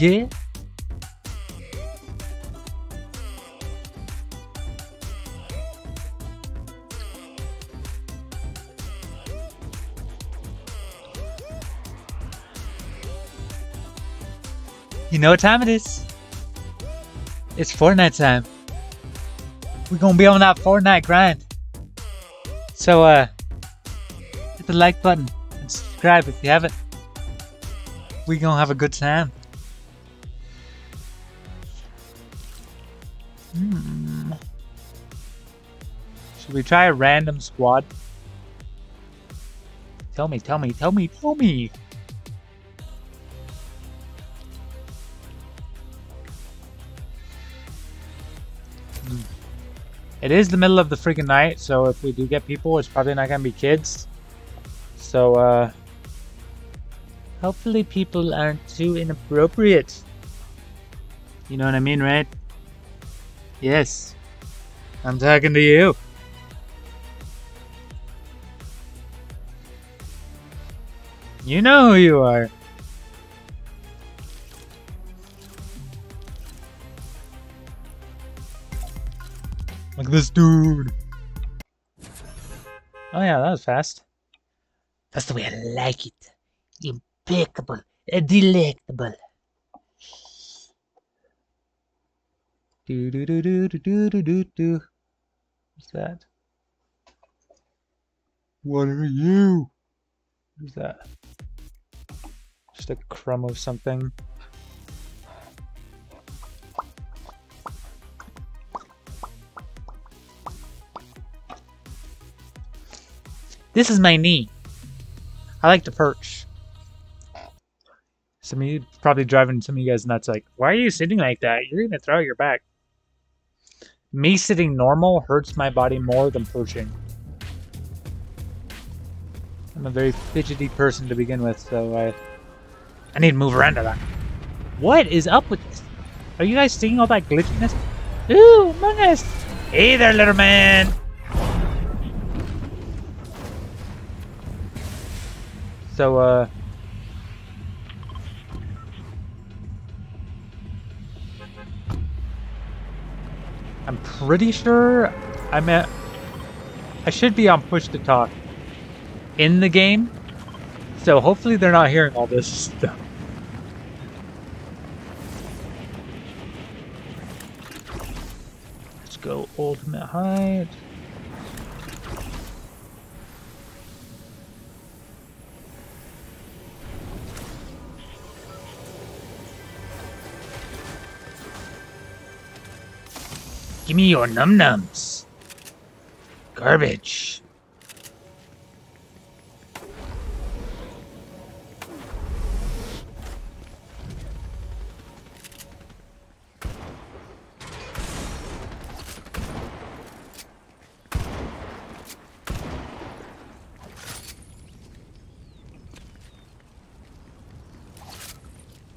Yeah? You know what time it is? It's Fortnite time. We're gonna be on that Fortnite grind. So, uh, hit the like button and subscribe if you haven't. We're gonna have a good time. Should we try a random squad? Tell me, tell me, tell me, tell me. It is the middle of the freaking night, so if we do get people, it's probably not gonna be kids. So, uh... Hopefully people aren't too inappropriate. You know what I mean, right? Yes. I'm talking to you. You know who you are. Look at this dude. Oh yeah, that was fast. That's the way I like it. Impeccable. Delectable. Do do do do do do do do. What's that? What are you? Who's that? Just a crumb of something. This is my knee. I like to perch. Some of you probably driving some of you guys nuts like, why are you sitting like that? You're gonna throw your back. Me sitting normal hurts my body more than perching. I'm a very fidgety person to begin with, so I I need to move around a lot. What is up with this? Are you guys seeing all that glitchiness? Ooh, Among Us! Hey there, little man! So, uh... I'm pretty sure I'm at... I should be on push to talk in the game. So hopefully they're not hearing all this stuff. Let's go ultimate hide. Give me your num nums. Garbage.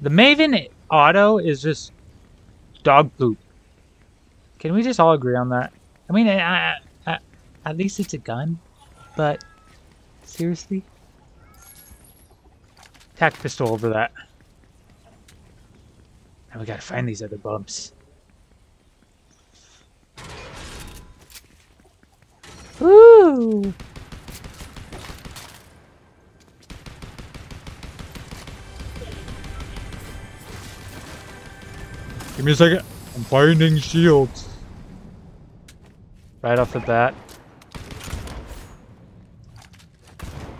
The Maven auto is just dog poop. Can we just all agree on that? I mean, I, I, at least it's a gun, but seriously? Tack pistol over that. Now we gotta find these other bumps. Woo! Give me a second. I'm finding shields. Right off the bat.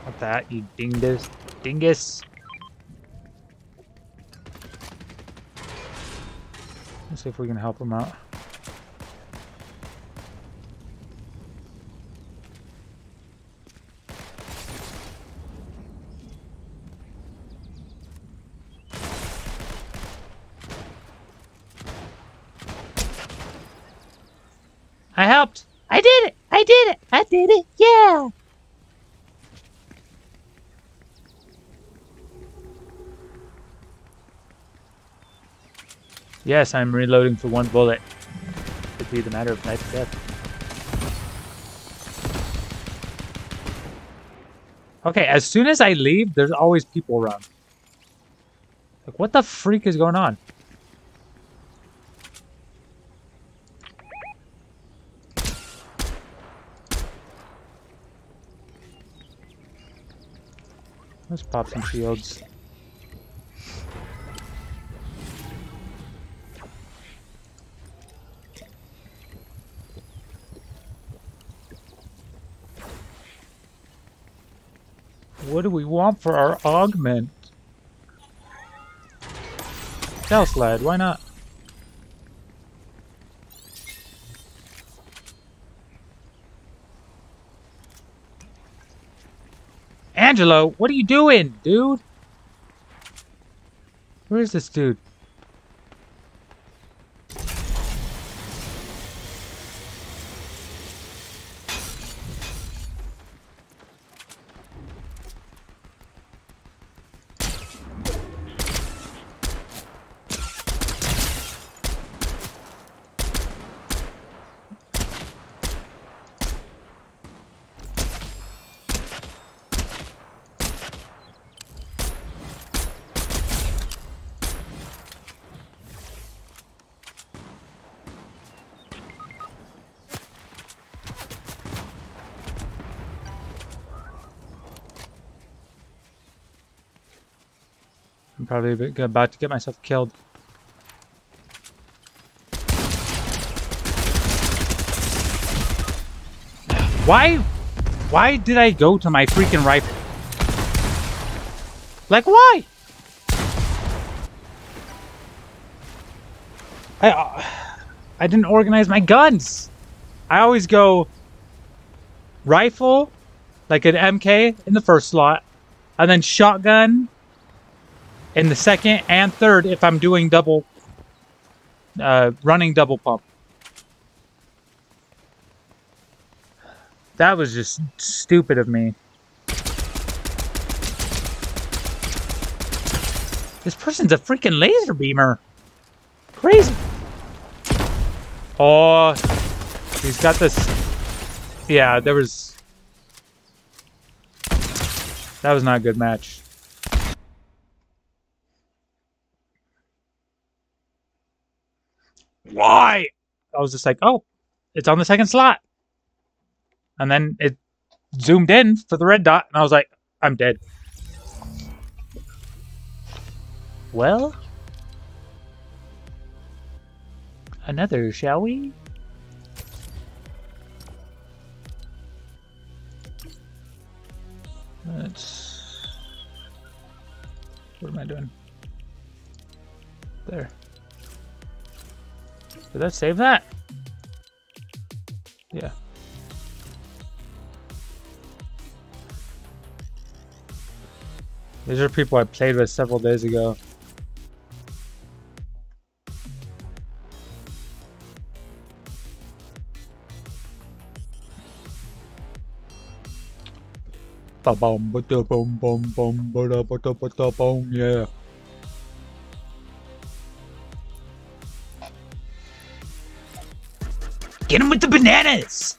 Not that, you dingus. Dingus! Let's see if we can help him out. I helped! I did it! I did it! I did it! Yeah! Yes, I'm reloading for one bullet. Could be the matter of life or death. Okay, as soon as I leave, there's always people around. Like, what the freak is going on? Let's pop some shields. Want for our augment? Tail sled, why not? Angelo, what are you doing, dude? Where is this dude? I'm probably about to get myself killed. Why? Why did I go to my freaking rifle? Like, why? I, uh, I didn't organize my guns. I always go rifle, like an MK in the first slot, and then shotgun in the second and third if I'm doing double, uh, running double pump. That was just stupid of me. This person's a freaking laser beamer. Crazy. Oh, he's got this. Yeah, there was. That was not a good match. Why? I was just like, oh, it's on the second slot. And then it zoomed in for the red dot, and I was like, I'm dead. Well, another, shall we? Let's. What am I doing? There. Did that save that? Yeah. These are people I played with several days ago. Ba bum ba da bum bum bum ba da ba da ba da bum yeah. Bananas!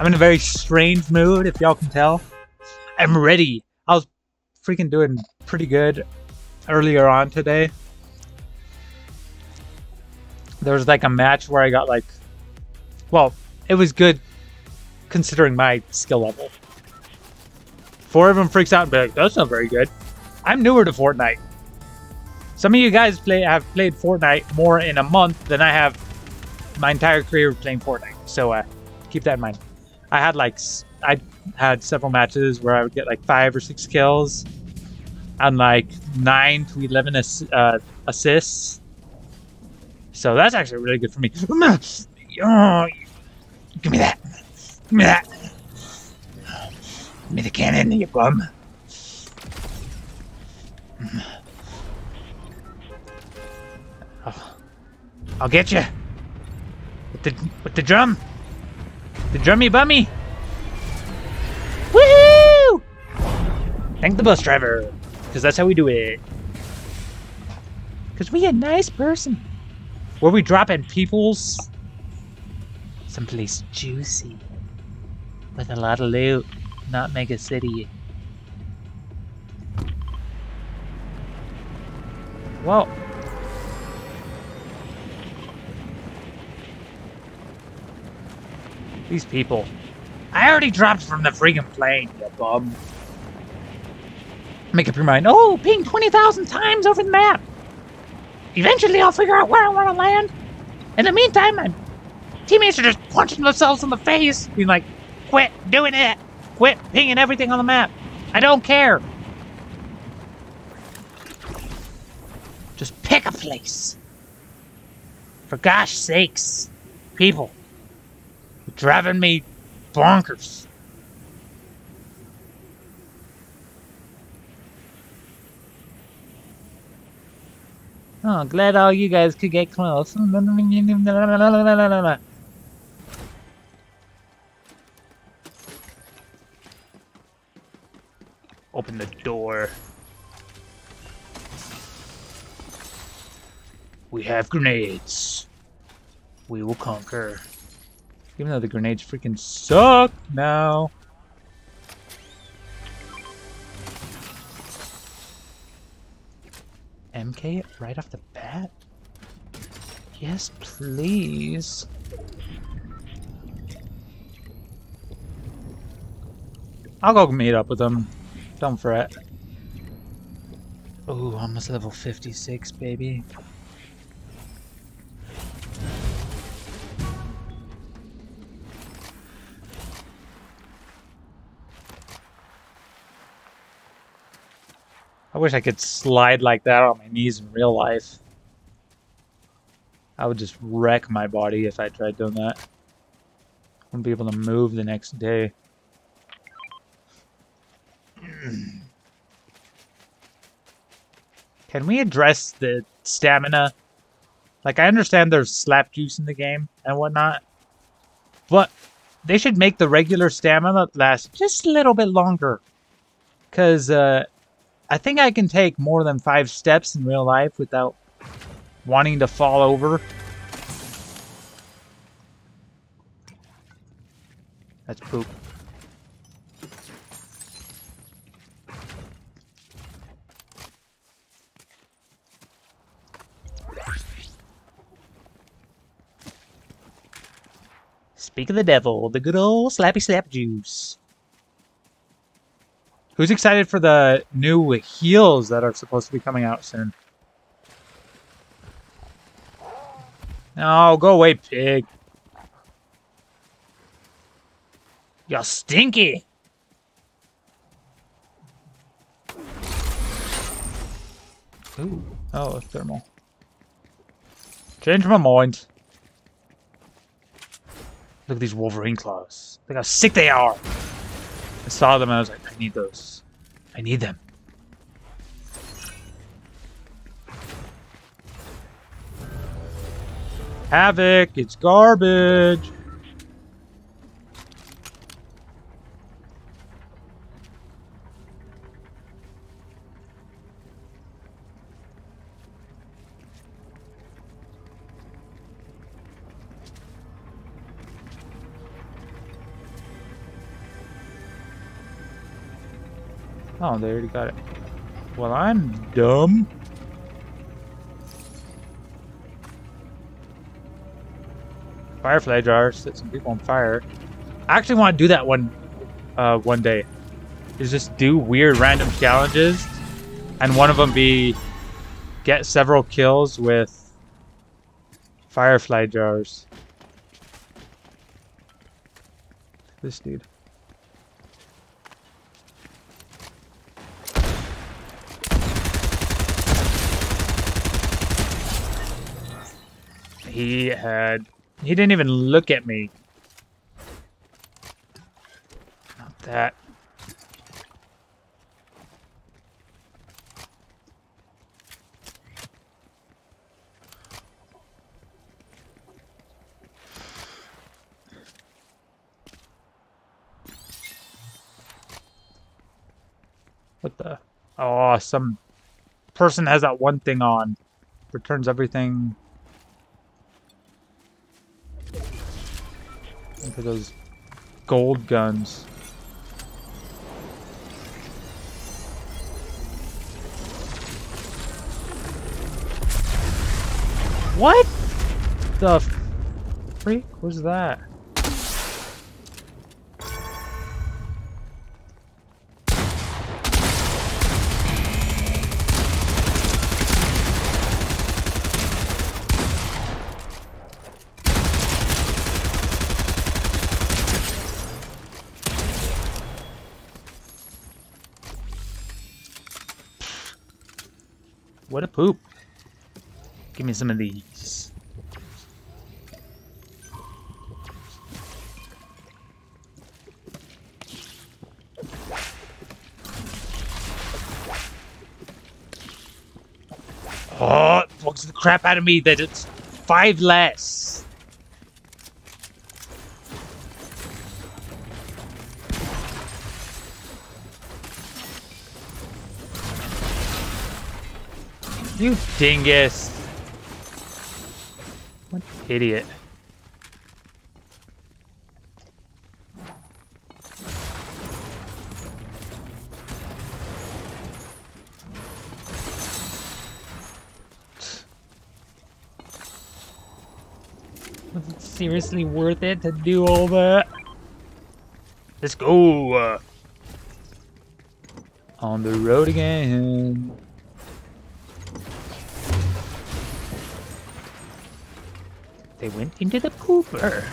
I'm in a very strange mood, if y'all can tell. I'm ready. I was freaking doing pretty good earlier on today. There was like a match where I got like, well, it was good considering my skill level. Four of them freaks out and be like, that's not very good. I'm newer to Fortnite. Some of you guys play have played Fortnite more in a month than I have my entire career playing Fortnite. So uh, keep that in mind. I had like I had several matches where I would get like five or six kills and like nine to eleven ass uh, assists. So that's actually really good for me. Give me that. Give me that. Give me the cannon, you bum. I'll get you. With the with the drum. The drummy bummy. Woohoo! Thank the bus driver, because that's how we do it. Because we a nice person. Were we dropping peoples? Someplace juicy. With a lot of loot. Not Mega City. Whoa. These people. I already dropped from the freaking plane, you bum. Make up your mind. Oh, ping 20,000 times over the map. Eventually I'll figure out where I want to land. In the meantime, my teammates are just punching themselves in the face, being like, quit doing it. Quit pinging everything on the map. I don't care. Just pick a place. For gosh sakes, people. You're driving me bonkers. Oh, glad all you guys could get close. Open the door. We have grenades. We will conquer. Even though the grenades freaking suck now. MK right off the bat? Yes, please. I'll go meet up with them. Don't fret. Oh, almost level 56, baby. I wish I could slide like that on my knees in real life. I would just wreck my body if I tried doing that. Wouldn't be able to move the next day. Can we address the stamina? Like, I understand there's slap juice in the game and whatnot, but they should make the regular stamina last just a little bit longer. Because, uh, I think I can take more than five steps in real life without wanting to fall over. That's poop. Speak of the devil, the good old slappy slap juice. Who's excited for the new heels that are supposed to be coming out soon? No, go away, pig. You're stinky. Ooh. Oh, thermal. Change my mind. Look at these Wolverine claws. Look how sick they are. I saw them and I was like, I need those. I need them. Havoc, it's garbage. They already got it. Well, I'm dumb. Firefly jar, set some people on fire. I actually want to do that one, uh, one day. Is just do weird random challenges, and one of them be get several kills with firefly jars. This dude. He had... He didn't even look at me. Not that. What the? Oh, some person has that one thing on. Returns everything For those gold guns. What the freak was that? What a poop. Give me some of these. Oh, it bugs the crap out of me that it's five less. You dingus. Idiot. Was it seriously worth it to do all that? Let's go! On the road again. They went into the pooper.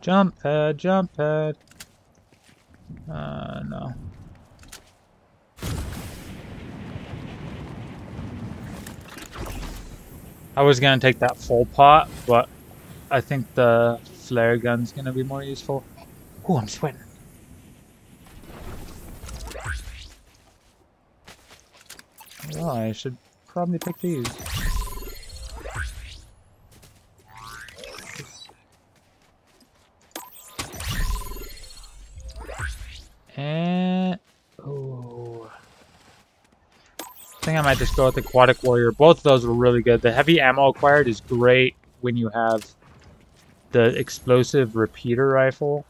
Jump pad, jump pad. I was gonna take that full pot, but I think the flare gun's gonna be more useful. Oh, I'm sweating. Well, I should probably pick these. And oh, I think I might just go with aquatic warrior. Both of those were really good. The heavy ammo acquired is great when you have the explosive repeater rifle.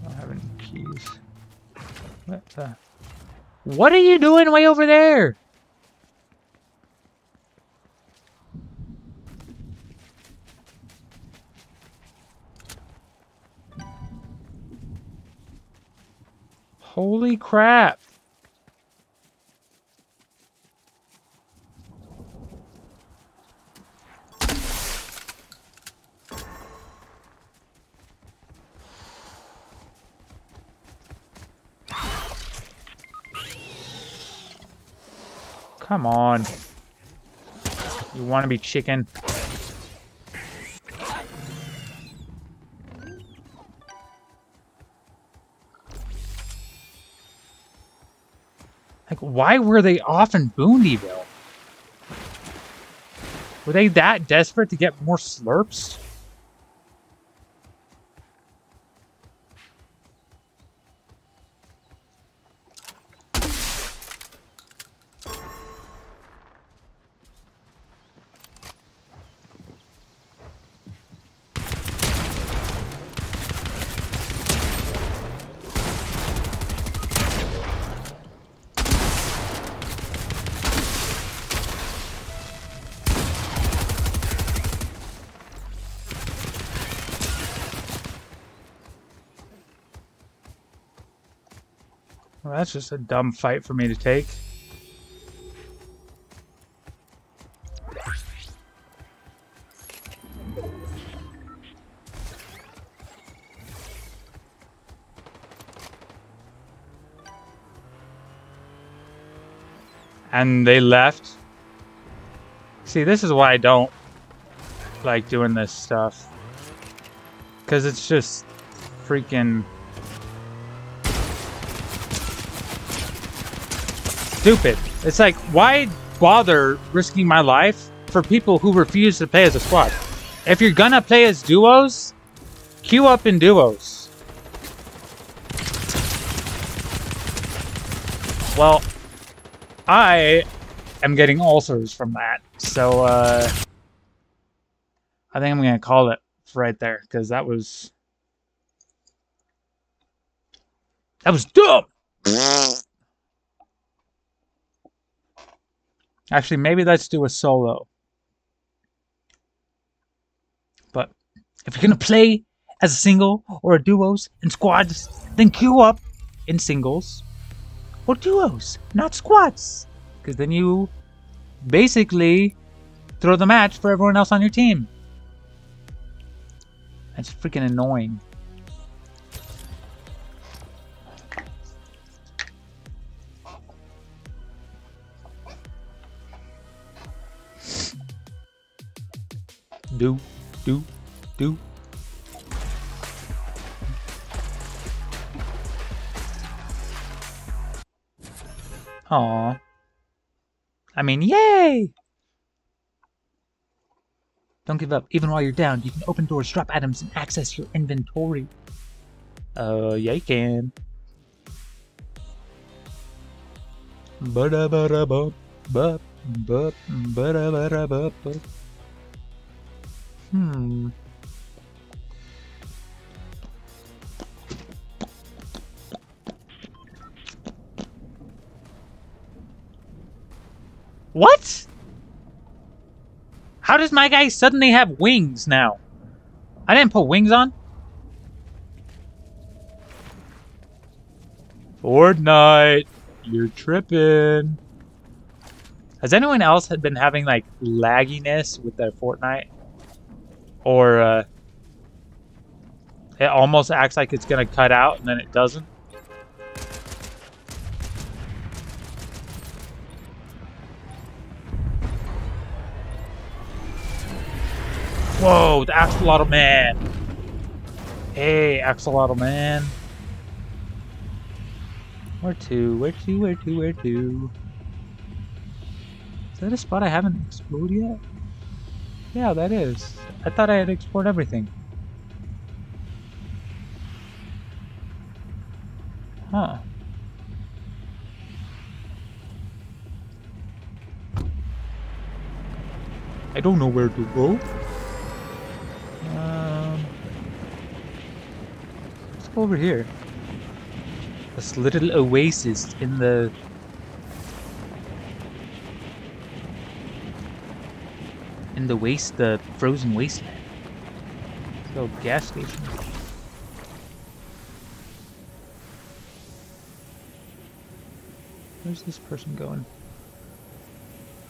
I don't have any keys. What? What are you doing way over there? Crap. Come on. You want to be chicken? Why were they off in Boondyville? Were they that desperate to get more slurps? That's just a dumb fight for me to take. And they left. See, this is why I don't like doing this stuff. Because it's just freaking stupid. It's like, why bother risking my life for people who refuse to play as a squad? If you're gonna play as duos, queue up in duos. Well, I am getting ulcers from that, so uh, I think I'm gonna call it right there because that was that was dumb. Actually, maybe let's do a solo. But if you're gonna play as a single or a duos and squads, then queue up in singles or duos, not squads. Because then you basically throw the match for everyone else on your team. That's freaking annoying. Do, do, do. Aw. I mean, yay! Don't give up. Even while you're down, you can open doors, drop items, and access your inventory. Uh, yeah, you can. Ba-da-ba-da-ba, Hmm. What? How does my guy suddenly have wings now? I didn't put wings on. Fortnite, you're tripping. Has anyone else had been having like lagginess with their Fortnite? Or uh, it almost acts like it's gonna cut out and then it doesn't? Whoa, the Axolotl Man. Hey, Axolotl Man. Where to? Where to? Where to? Where to? Is that a spot I haven't explored yet? Yeah, that is. I thought I had explored everything. Huh. I don't know where to go. Um, let's go over here. This little oasis in the the waste, the frozen wasteland. So gas station. Where's this person going?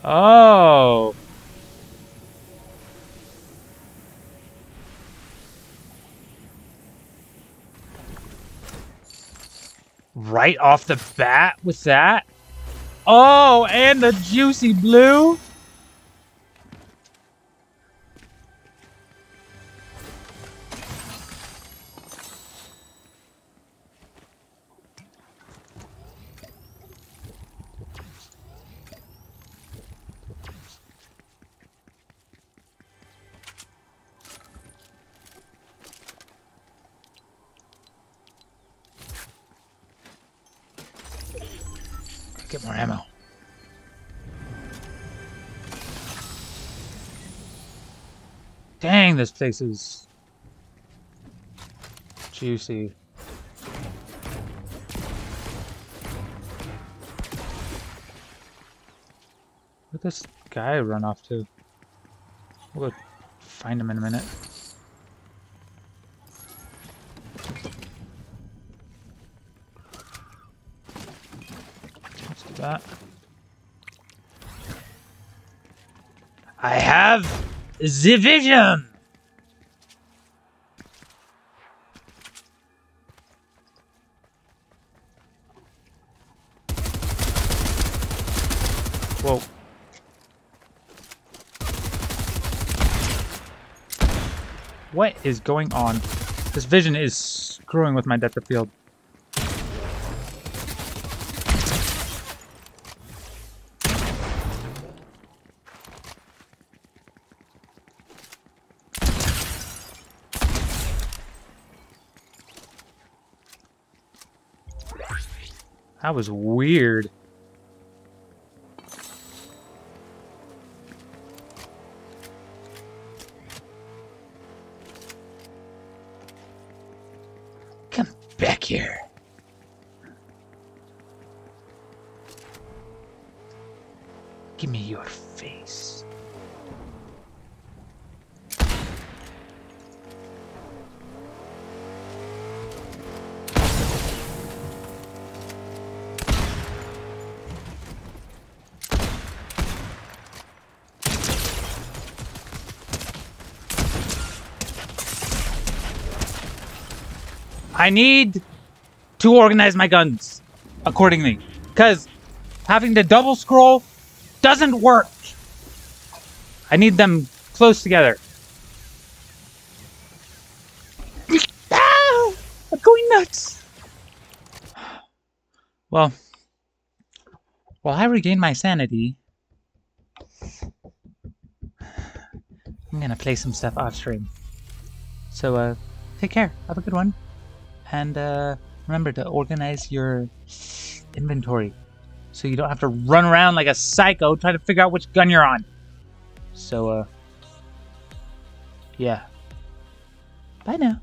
Oh. Right off the bat with that? Oh, and the juicy blue? This place is juicy. Where'd this guy run off to? We'll find him in a minute. Let's do that. I have the vision! Whoa. What is going on? This vision is screwing with my depth of field. That was weird. I need to organize my guns accordingly. Because having the double scroll doesn't work. I need them close together. Ow! I'm going nuts. Well, while I regain my sanity, I'm gonna play some stuff off stream. So, uh, take care. Have a good one. And uh, remember to organize your inventory so you don't have to run around like a psycho trying to figure out which gun you're on. So, uh, yeah. Bye now.